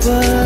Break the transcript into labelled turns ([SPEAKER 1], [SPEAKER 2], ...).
[SPEAKER 1] but